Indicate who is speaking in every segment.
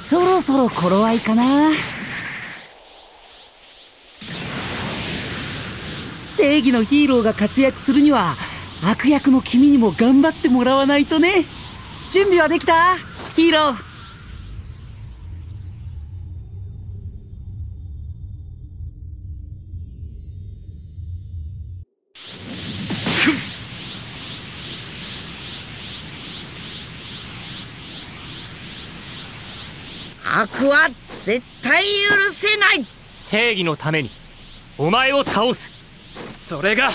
Speaker 1: そろそろ頃合いかな。正義のヒーローが活躍するには悪役の君にも頑張ってもらわないとね。準備はできた？ヒーロー。
Speaker 2: 悪は絶対許せない。
Speaker 3: 正義のためにお前を倒す。それが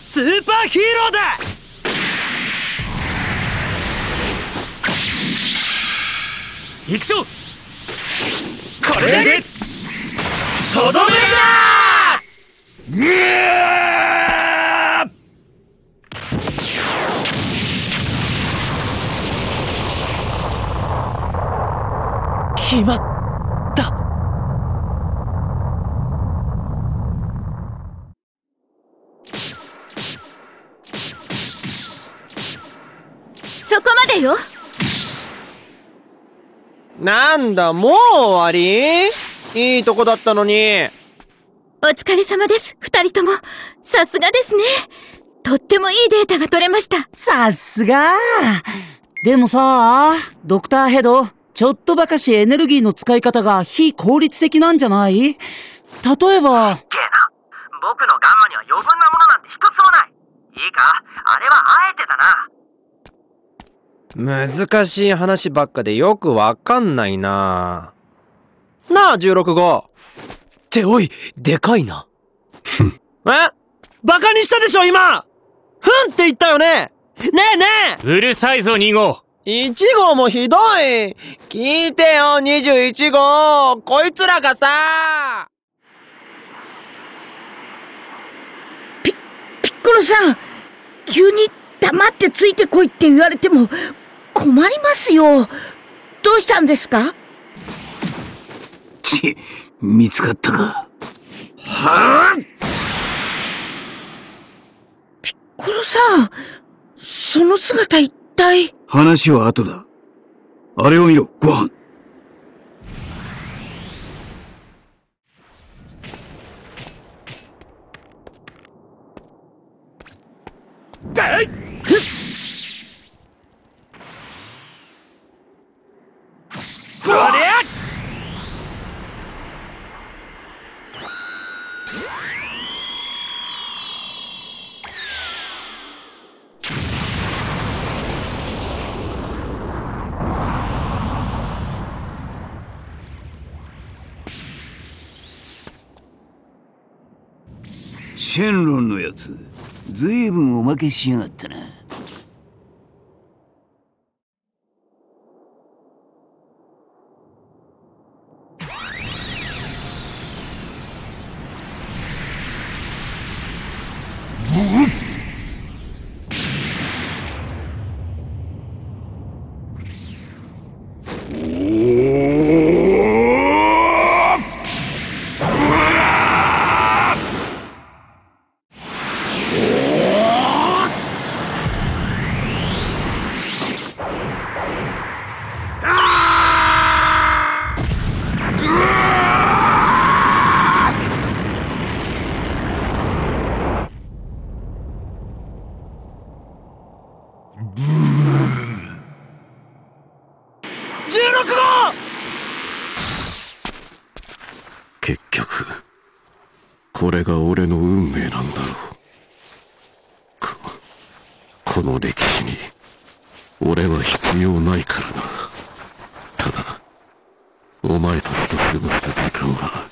Speaker 3: スーパーヒーローだ。行くぞ。これでとどめだ。決まった。
Speaker 4: そこまでよ。
Speaker 5: なんだもう終わり？いいとこだったのに。
Speaker 4: お疲れ様です二人とも。さすがですね。とってもいいデータが取れました。
Speaker 1: さすが。でもさドクターヘドちょっとばかしエネルギーの使い方が非効率的なんじゃない？例えば。
Speaker 6: 僕のガンマには余分なものなんて一つもない。いいか？あれはあえてだ
Speaker 5: な。難しい話ばっかでよくわかんないな。なあ16号。
Speaker 3: っておいでかいな。
Speaker 5: え？バカにしたでしょ今。ふんって言ったよね。ねえね
Speaker 3: え。うるさいぞ2号
Speaker 5: 1号もひどい。聞いてよ21号。こいつらがさ。
Speaker 2: ピピッコロさん急に黙ってついてこいって言われても困りますよ。どうしたんですか？
Speaker 7: ち見つかったか？
Speaker 2: はあ？ピッコロさんその姿一体
Speaker 7: 話は後だ。あれを見ろご飯。
Speaker 3: だい
Speaker 7: シェンロンのやつ。ずいぶんおまけしやがったな。
Speaker 8: 結局これが俺の運命なんだろう。ここの歴史に俺は必要ないからな。ただお前たちと過ごした時間は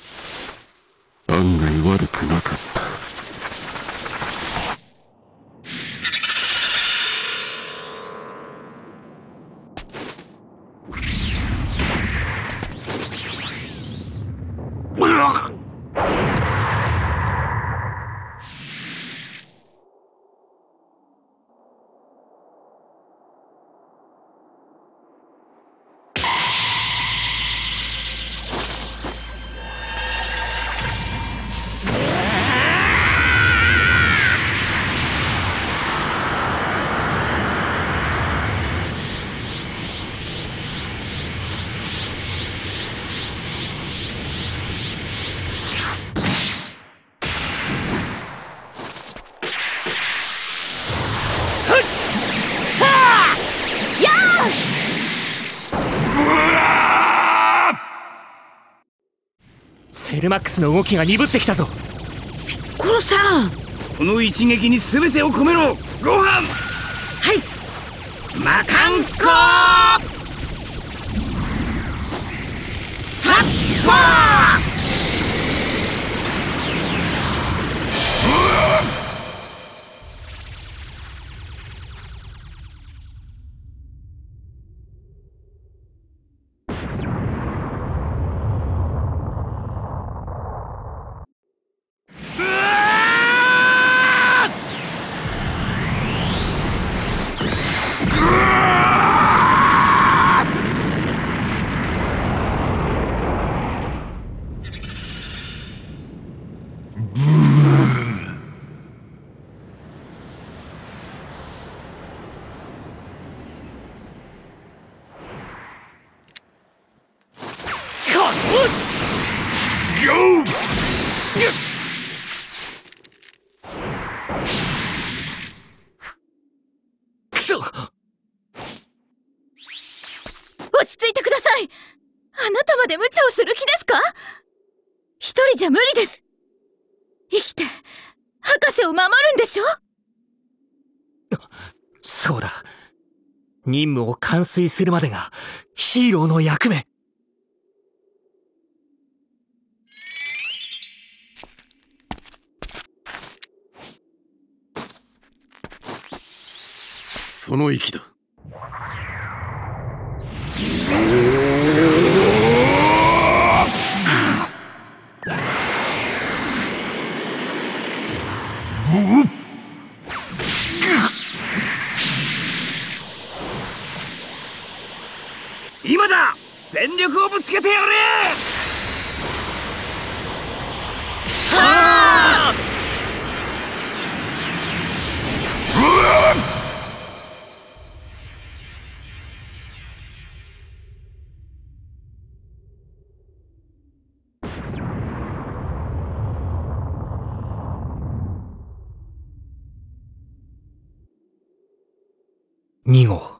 Speaker 3: セルマックスの動きが鈍ってきたぞ。
Speaker 2: コロさん！
Speaker 7: この一撃に全てを込めろご飯！
Speaker 2: はい！
Speaker 7: 魔漢光
Speaker 2: サッコ
Speaker 3: クソ
Speaker 4: 落ち着いてください。あなたまで無茶をする気ですか？一人じゃ無理です。生きて博士を守るんでしょ？
Speaker 3: そうだ。任務を完遂するまでがヒーローの役目
Speaker 8: その息だ。
Speaker 7: 今だ!全力をぶつけてやれ!
Speaker 3: 2号。